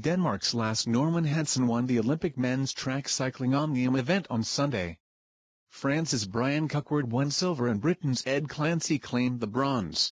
Denmark's Lasse Norman Hansen won the Olympic men's track cycling omnium event on Sunday. France's Bryan Coquard won silver and Britain's Ed Clancy claimed the bronze.